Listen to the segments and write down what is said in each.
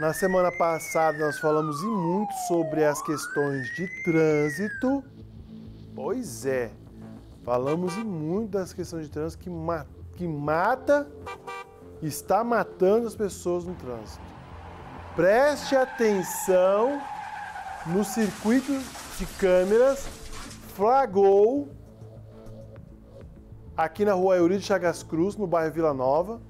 Na semana passada nós falamos e muito sobre as questões de trânsito. Pois é, falamos e muito das questões de trânsito que, ma que mata, está matando as pessoas no trânsito. Preste atenção no circuito de câmeras, flagrou aqui na rua Euridio Chagas Cruz, no bairro Vila Nova,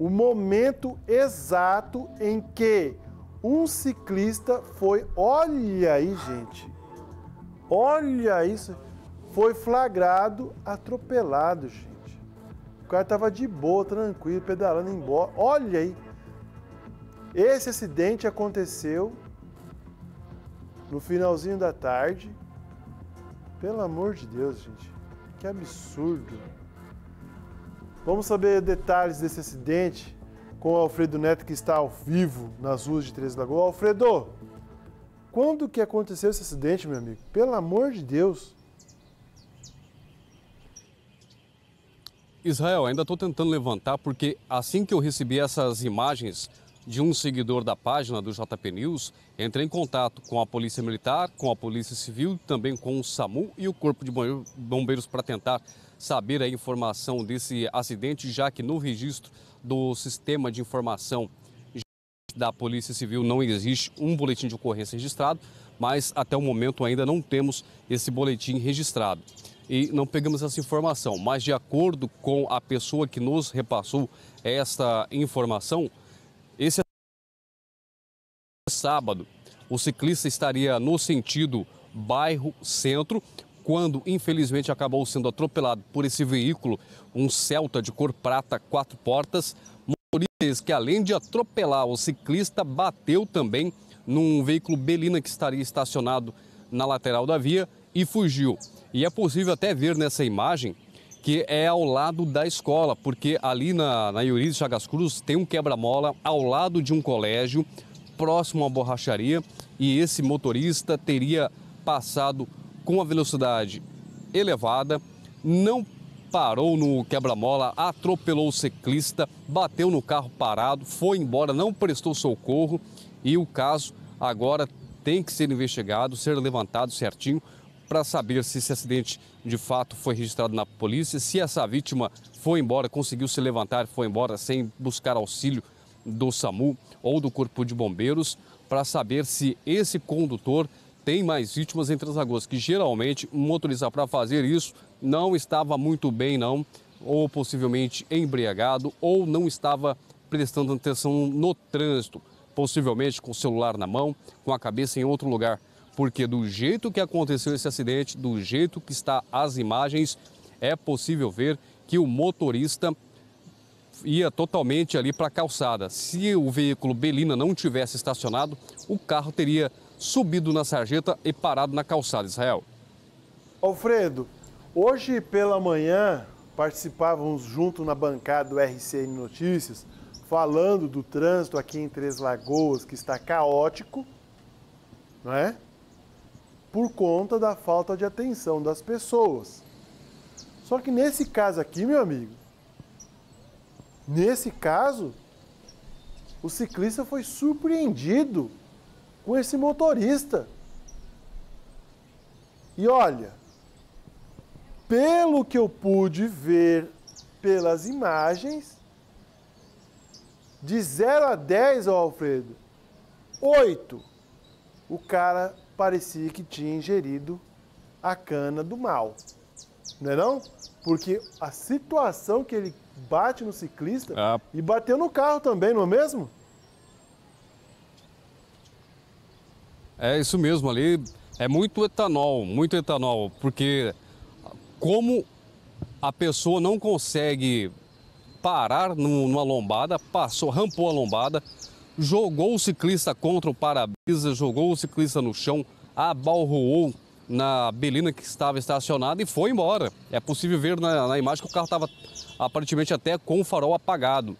o momento exato em que um ciclista foi, olha aí, gente, olha isso, foi flagrado atropelado, gente. O cara tava de boa, tranquilo, pedalando embora. Olha aí. Esse acidente aconteceu no finalzinho da tarde. Pelo amor de Deus, gente. Que absurdo. Vamos saber detalhes desse acidente com o Alfredo Neto, que está ao vivo nas ruas de Três Lagoas. Alfredo, quando que aconteceu esse acidente, meu amigo? Pelo amor de Deus. Israel, ainda estou tentando levantar porque assim que eu recebi essas imagens de um seguidor da página do JP News, entrei em contato com a Polícia Militar, com a Polícia Civil, também com o SAMU e o Corpo de Bombeiros para tentar saber a informação desse acidente, já que no registro do sistema de informação da Polícia Civil não existe um boletim de ocorrência registrado, mas até o momento ainda não temos esse boletim registrado. E não pegamos essa informação, mas de acordo com a pessoa que nos repassou esta informação, esse sábado o ciclista estaria no sentido bairro centro, quando infelizmente acabou sendo atropelado por esse veículo, um Celta de cor prata, quatro portas. Motorista que além de atropelar o ciclista, bateu também num veículo Belina que estaria estacionado na lateral da via e fugiu. E é possível até ver nessa imagem que é ao lado da escola, porque ali na, na Eurides Chagas Cruz tem um quebra-mola ao lado de um colégio, próximo à borracharia, e esse motorista teria passado com a velocidade elevada, não parou no quebra-mola, atropelou o ciclista, bateu no carro parado, foi embora, não prestou socorro e o caso agora tem que ser investigado, ser levantado certinho para saber se esse acidente de fato foi registrado na polícia, se essa vítima foi embora, conseguiu se levantar, foi embora sem buscar auxílio do SAMU ou do Corpo de Bombeiros, para saber se esse condutor tem mais vítimas entre as lagoas, que geralmente um motorista para fazer isso não estava muito bem não, ou possivelmente embriagado, ou não estava prestando atenção no trânsito, possivelmente com o celular na mão, com a cabeça em outro lugar. Porque do jeito que aconteceu esse acidente, do jeito que está as imagens, é possível ver que o motorista ia totalmente ali para a calçada. Se o veículo Belina não tivesse estacionado, o carro teria subido na sarjeta e parado na calçada, Israel. Alfredo, hoje pela manhã participávamos junto na bancada do RCN Notícias, falando do trânsito aqui em Três Lagoas, que está caótico, não é? Por conta da falta de atenção das pessoas. Só que nesse caso aqui, meu amigo, nesse caso, o ciclista foi surpreendido com esse motorista. E olha, pelo que eu pude ver pelas imagens, de 0 a 10, ó Alfredo, 8, o cara parecia que tinha ingerido a cana do mal. Não é não? Porque a situação que ele bate no ciclista ah. e bateu no carro também, não é mesmo? É isso mesmo ali. É muito etanol, muito etanol, porque como a pessoa não consegue parar numa lombada, passou, rampou a lombada, jogou o ciclista contra o para-brisa, jogou o ciclista no chão, abalroou na belina que estava estacionada e foi embora. É possível ver na, na imagem que o carro estava aparentemente até com o farol apagado.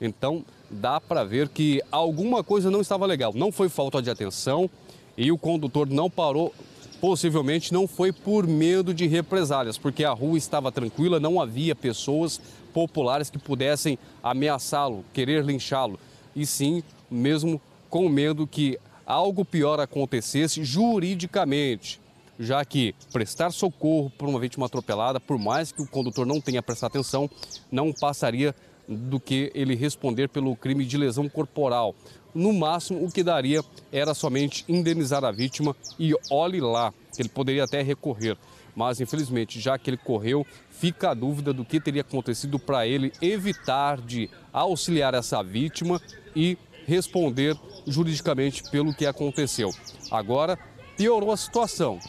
Então dá para ver que alguma coisa não estava legal. Não foi falta de atenção, e o condutor não parou, possivelmente não foi por medo de represálias, porque a rua estava tranquila, não havia pessoas populares que pudessem ameaçá-lo, querer linchá-lo, e sim mesmo com medo que algo pior acontecesse juridicamente, já que prestar socorro para uma vítima atropelada, por mais que o condutor não tenha prestado atenção, não passaria do que ele responder pelo crime de lesão corporal. No máximo, o que daria era somente indenizar a vítima e olhe lá, ele poderia até recorrer. Mas, infelizmente, já que ele correu, fica a dúvida do que teria acontecido para ele evitar de auxiliar essa vítima e responder juridicamente pelo que aconteceu. Agora, piorou a situação,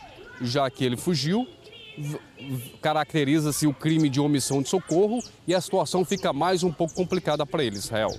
já que ele fugiu, caracteriza-se o crime de omissão de socorro e a situação fica mais um pouco complicada para ele, Israel.